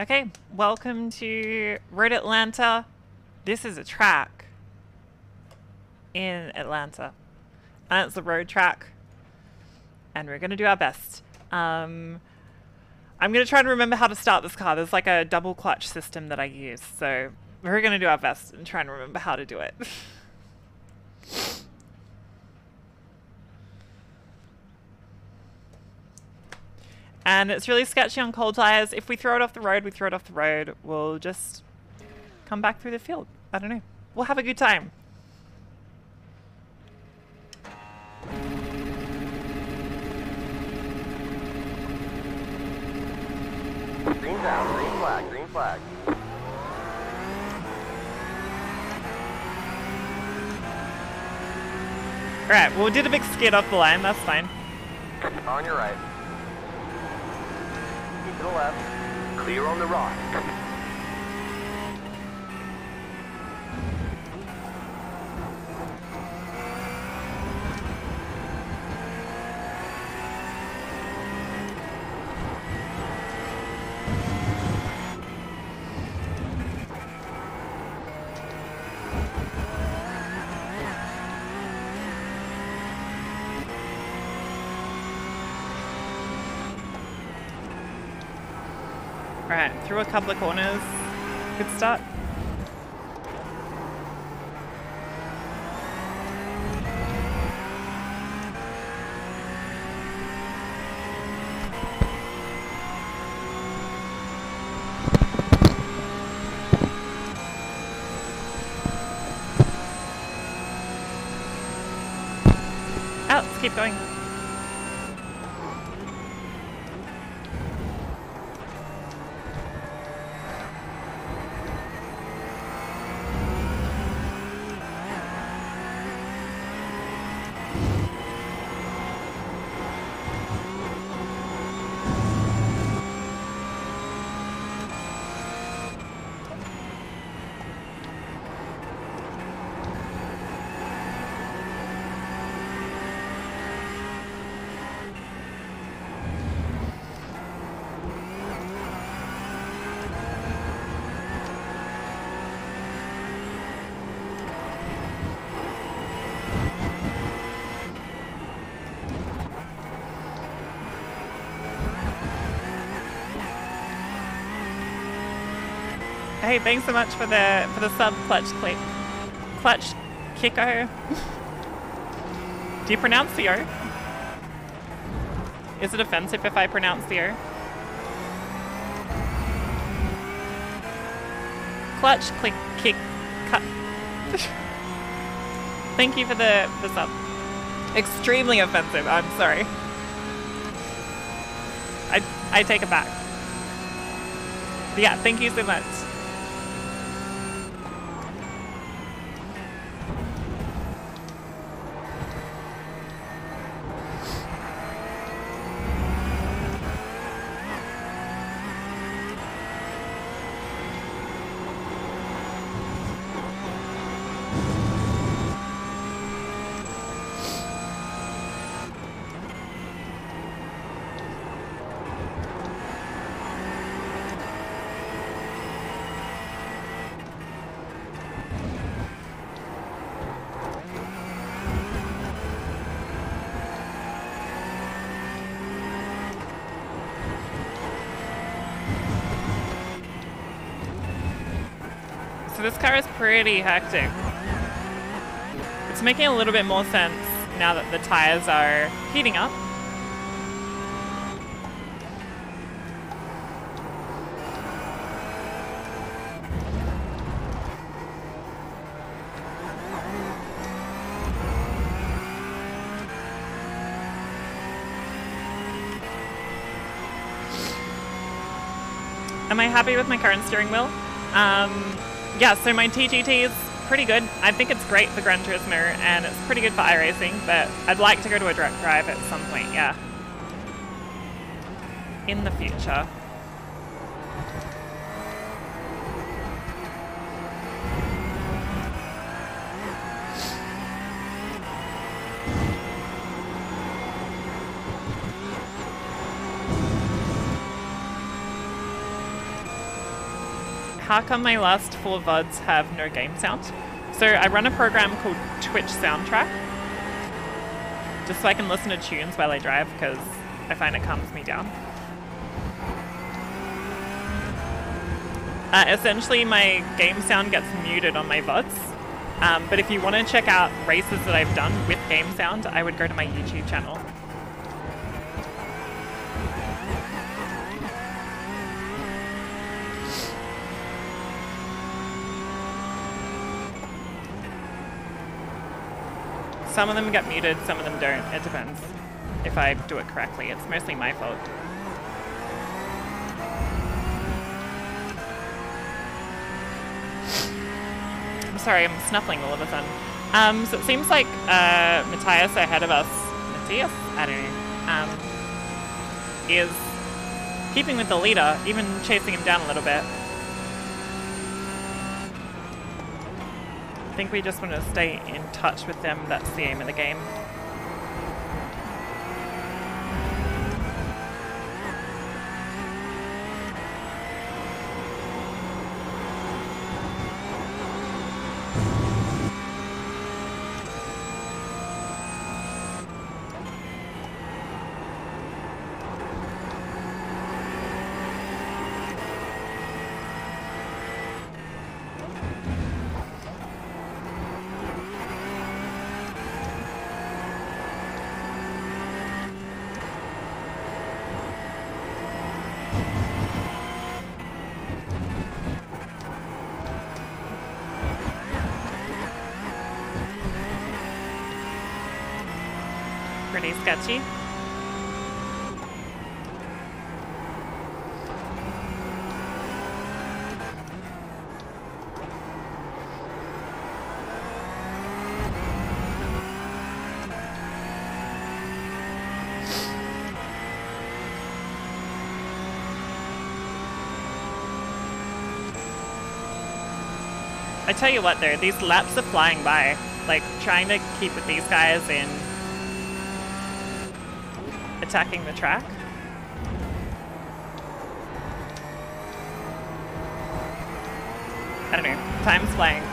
Okay, welcome to Road Atlanta. This is a track in Atlanta. And it's a road track. And we're going to do our best. Um, I'm going to try to remember how to start this car. There's like a double clutch system that I use. So we're going to do our best and try and remember how to do it. and it's really sketchy on cold tires. If we throw it off the road, we throw it off the road. We'll just come back through the field. I don't know. We'll have a good time. Green down, green flag, green flag. Alright, well we did a big skid off the line, that's fine. On your right. To the left. Clear on the rock. Alright, through a couple of corners. Good start. Oh, let's keep going. Hey, thanks so much for the for the sub clutch click clutch kicko. Do you pronounce the O? Is it offensive if I pronounce the O? Clutch click kick cut. Thank you for the, the sub. Extremely offensive, I'm sorry. I I take it back. Yeah, thank you so much. So this car is pretty hectic. It's making a little bit more sense now that the tires are heating up. Am I happy with my current steering wheel? Um, yeah, so my T-GT is pretty good. I think it's great for Gran Turismo and it's pretty good for iRacing, but I'd like to go to a direct drive at some point, yeah. In the future. How come my last four VODs have no game sound? So I run a program called Twitch Soundtrack, just so I can listen to tunes while I drive, because I find it calms me down. Uh, essentially, my game sound gets muted on my VODs, um, but if you want to check out races that I've done with game sound, I would go to my YouTube channel. Some of them get muted, some of them don't. It depends if I do it correctly. It's mostly my fault. I'm sorry, I'm snuffling all of a sudden. Um, so it seems like uh, Matthias ahead of us, Matthias? I don't know, um, is keeping with the leader, even chasing him down a little bit. Think we just want to stay in touch with them. That's the aim of the game. Pretty sketchy. I tell you what though, these laps are flying by. Like, trying to keep with these guys in attacking the track. I don't know, time's flying.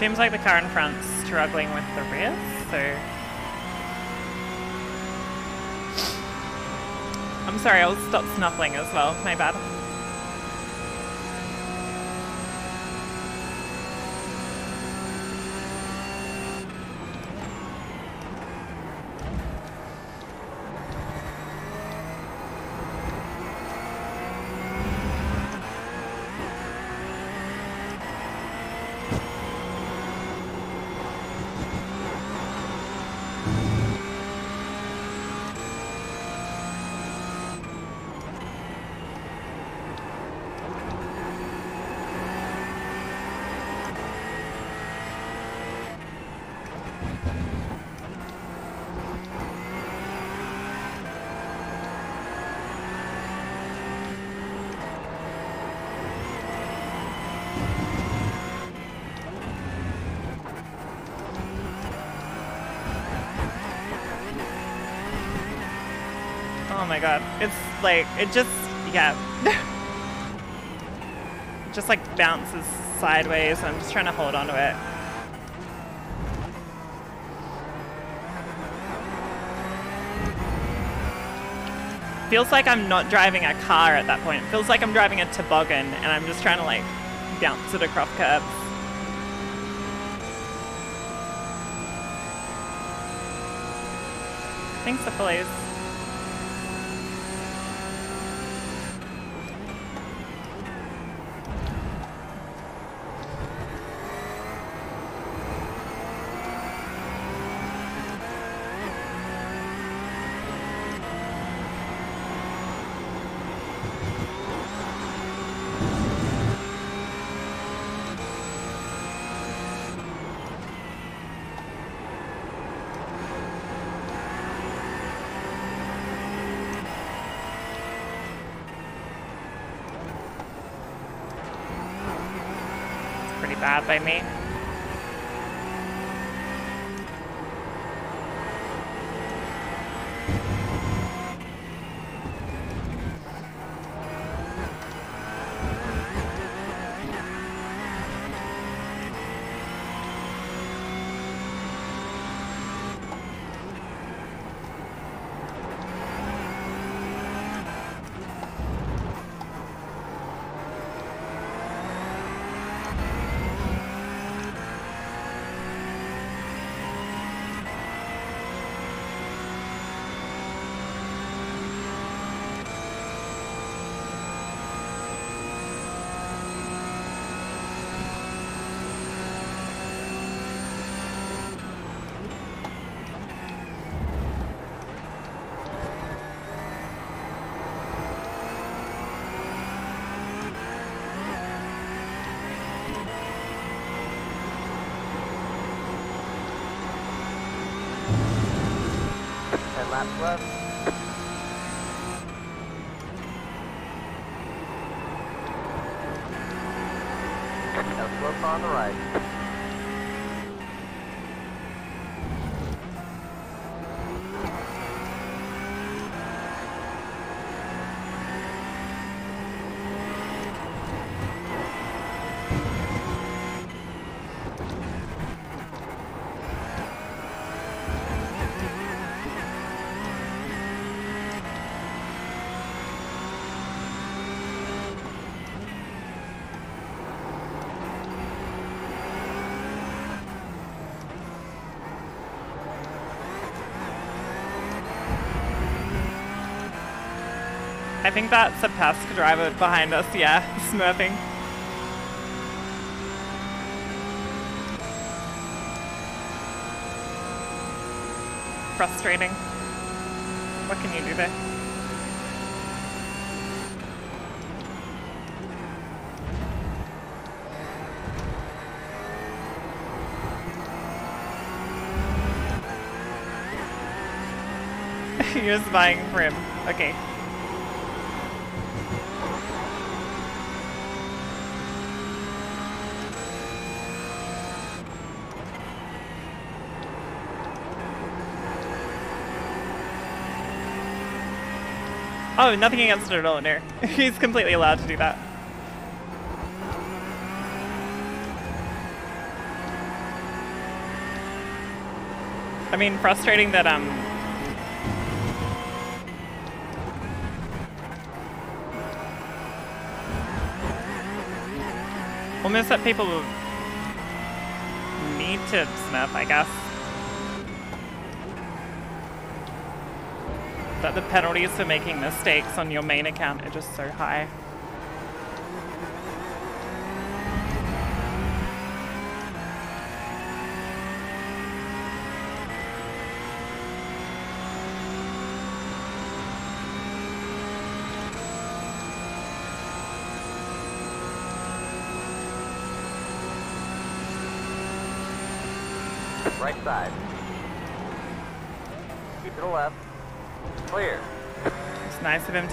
Seems like the car in front's struggling with the rear, so... I'm sorry, I'll stop snuffling as well, my bad. my god. It's like, it just, yeah. just like bounces sideways I'm just trying to hold on to it. Feels like I'm not driving a car at that point. Feels like I'm driving a toboggan and I'm just trying to like bounce it across curbs. Thanks, the police. Bad by me. Ten laps left. Now slope on the right. I think that's a PESC driver behind us, yeah, smurfing. Frustrating. What can you do there? You're spying for him. Okay. Oh, nothing against it at. He's completely allowed to do that. I mean, frustrating that, um... Almost that people need to snuff, I guess. That the penalties for making mistakes on your main account are just so high. Right side. Keep to the left. Clear. It's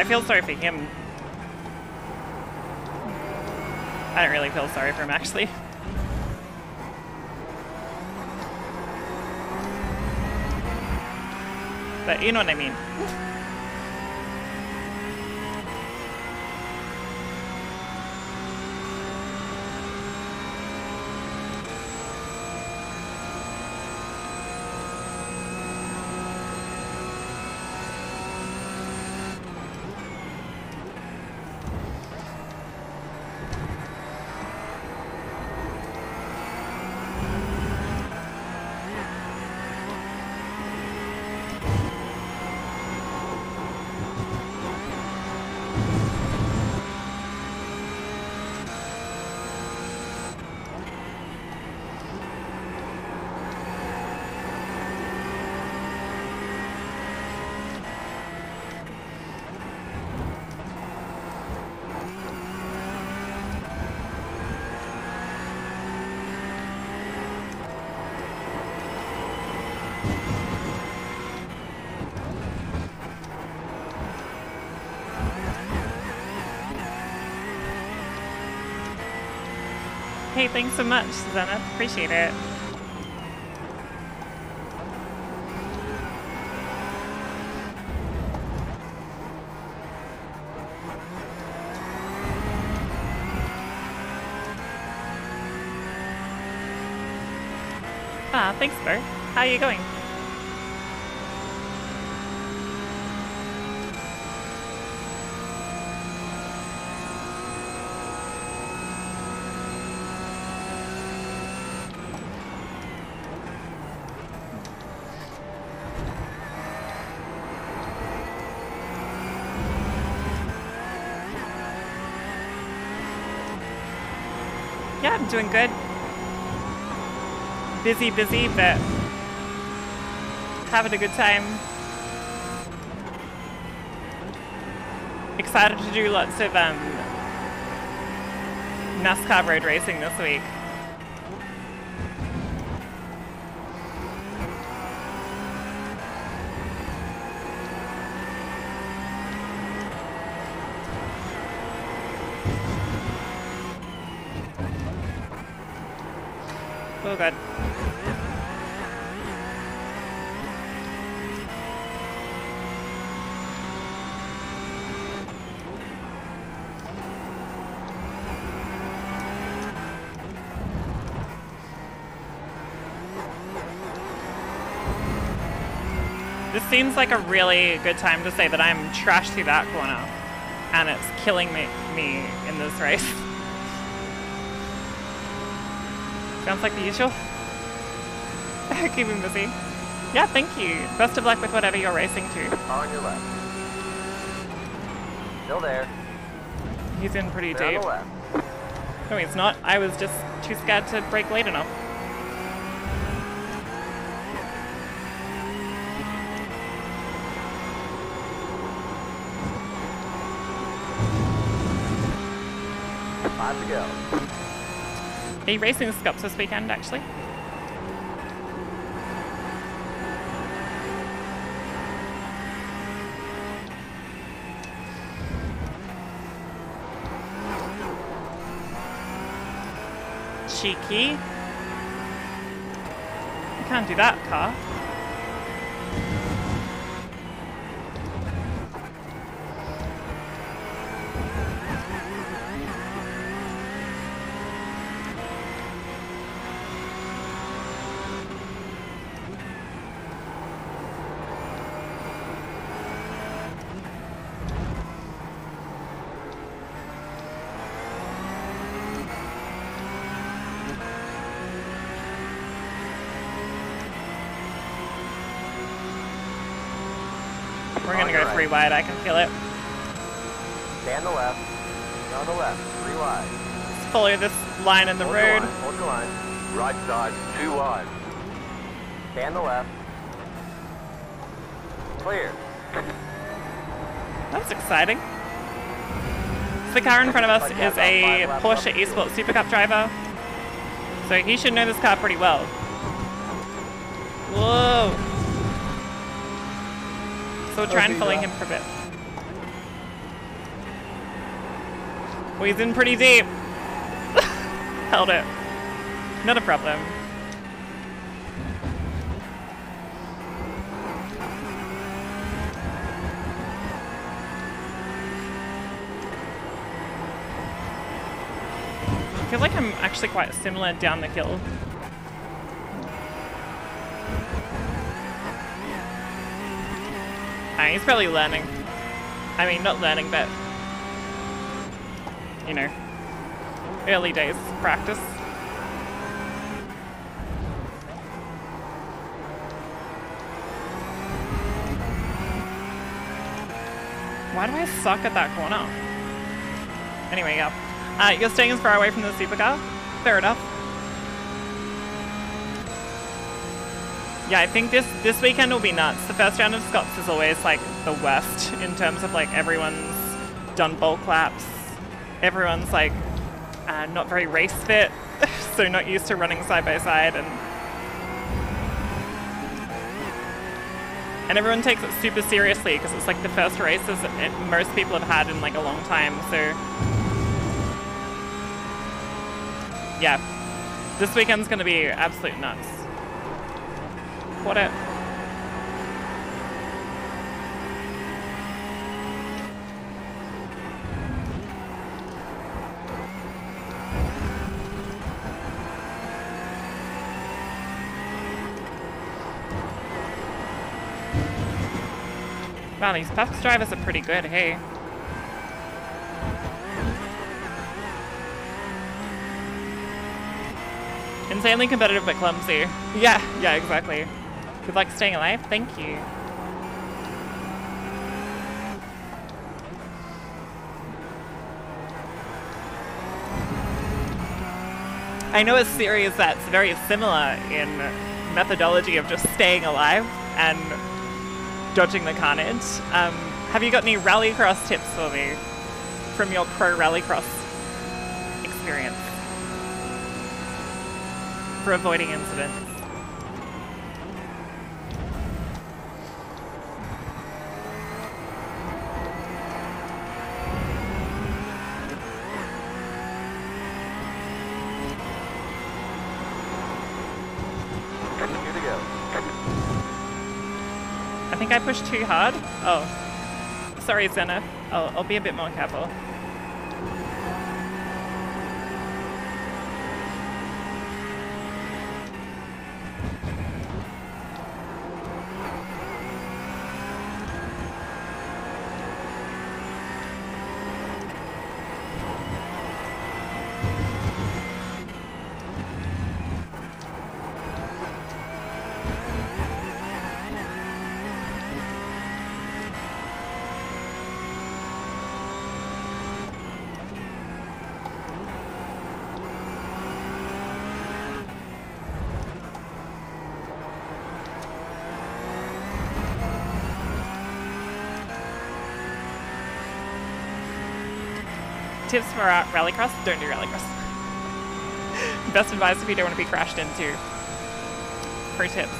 I feel sorry for him. I don't really feel sorry for him, actually. But you know what I mean. Hey, thanks so much, Susanna. Appreciate it. Ah, thanks, Bert. How are you going? Yeah, I'm doing good. Busy, busy, but having a good time. Excited to do lots of um, NASCAR road racing this week. Oh god. This seems like a really good time to say that I'm trash through that corner, and it's killing me, me in this race. Sounds like the usual. Keeping busy. Yeah, thank you. Best of luck with whatever you're racing to. On your left. Still there. He's in pretty deep. No, he's not. I was just too scared to brake late enough. Five to go. You racing the this weekend, actually? Cheeky. You can't do that, car. We're gonna On go your three wide, I can feel it. Stay on the left. Stay on the left. Three wide. Let's follow this line in the Hold road. line. Hold your line. Right side. Two wide. Stay on the left. Clear. That's exciting. So the car in front of us is a Porsche Esport Super Cup driver. So he should know this car pretty well. Whoa. So try and pull him for a bit. Well, he's in pretty deep. Held it. Not a problem. I feel like I'm actually quite similar down the hill. He's probably learning. I mean, not learning, but you know, early days practice. Why do I suck at that corner? Anyway, yeah. Uh, you're staying as far away from the supercar? Fair enough. Yeah, I think this this weekend will be nuts. The first round of Scots is always like the worst in terms of like everyone's done bulk laps. Everyone's like uh, not very race fit, so not used to running side by side, and and everyone takes it super seriously because it's like the first races that most people have had in like a long time. So yeah, this weekend's gonna be absolute nuts. What it? Wow, these Puffs drivers are pretty good, hey. Insanely competitive but clumsy. Yeah, yeah, exactly. Good luck staying alive. Thank you. I know a series that's very similar in methodology of just staying alive and dodging the carnage. Um, have you got any rallycross tips for me from your pro rallycross experience for avoiding incidents? Think I pushed too hard. Oh. Sorry, Zenith. I'll, I'll be a bit more careful. Tips for uh, rallycross? Don't do rallycross. Best advice if you don't want to be crashed into. Pro tips.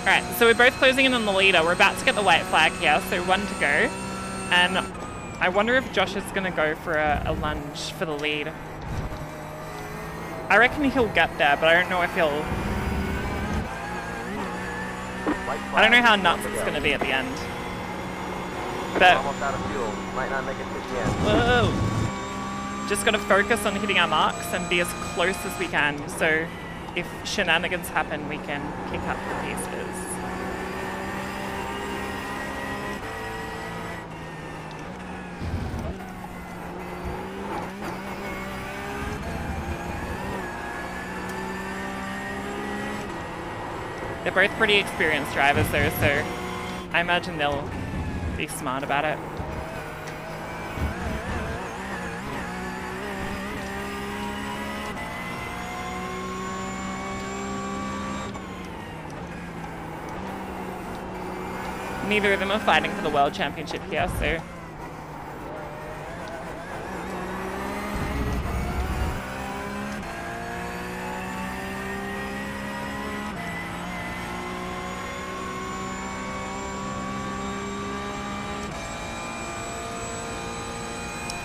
Alright, so we're both closing in on the leader. We're about to get the white flag here, so one to go. And I wonder if Josh is going to go for a, a lunge for the lead. I reckon he'll get there, but I don't know if he'll... I don't know how nuts it's going to be at the end. But Almost out of fuel. Might not make it to the end. Whoa! Just gotta focus on hitting our marks and be as close as we can, so if shenanigans happen, we can pick up the pieces. They're both pretty experienced drivers though, so I imagine they'll be smart about it. Neither of them are fighting for the world championship here, so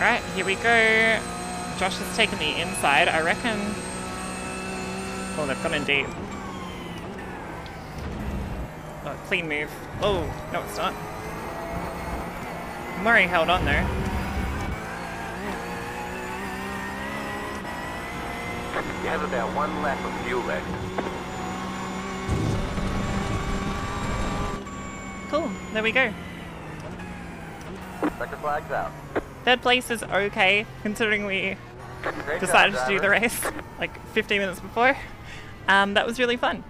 Alright, here we go. Josh has taken the inside. I reckon... Oh, they've gone in deep. Oh, clean move. Oh, no it's not. Murray held on there. You have about one lap of fuel left. Cool, there we go. Sector flags out. Third place is okay, considering we Great decided job, to do the race like 15 minutes before. Um, that was really fun.